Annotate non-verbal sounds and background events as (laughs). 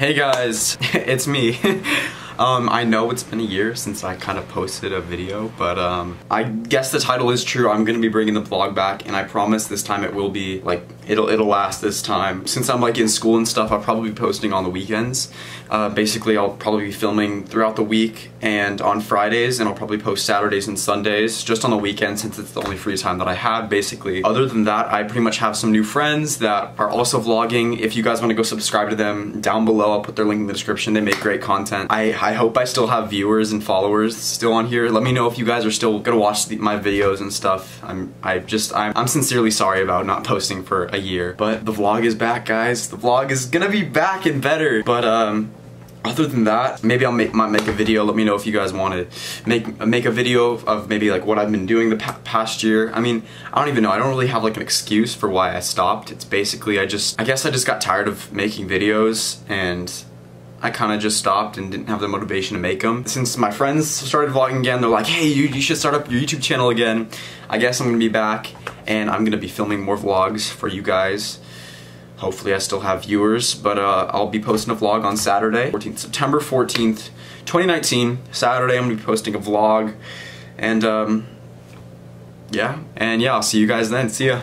Hey guys, (laughs) it's me. (laughs) Um, I know it's been a year since I kind of posted a video, but um, I guess the title is true. I'm gonna be bringing the vlog back, and I promise this time it will be like it'll it'll last this time. Since I'm like in school and stuff, I'll probably be posting on the weekends. Uh, basically, I'll probably be filming throughout the week and on Fridays, and I'll probably post Saturdays and Sundays just on the weekend since it's the only free time that I have. Basically, other than that, I pretty much have some new friends that are also vlogging. If you guys want to go subscribe to them, down below I'll put their link in the description. They make great content. I I hope I still have viewers and followers still on here. Let me know if you guys are still gonna watch the, my videos and stuff. I'm I just I'm, I'm sincerely sorry about not posting for a year, but the vlog is back, guys. The vlog is gonna be back and better. But um, other than that, maybe I'll make, might make a video. Let me know if you guys want to make make a video of maybe like what I've been doing the pa past year. I mean, I don't even know. I don't really have like an excuse for why I stopped. It's basically I just I guess I just got tired of making videos and I kind of just stopped and didn't have the motivation to make them. Since my friends started vlogging again, they're like, hey, you, you should start up your YouTube channel again. I guess I'm gonna be back and I'm gonna be filming more vlogs for you guys. Hopefully I still have viewers, but uh, I'll be posting a vlog on Saturday, 14th, September 14th, 2019. Saturday I'm gonna be posting a vlog and um, yeah, and yeah, I'll see you guys then. See ya.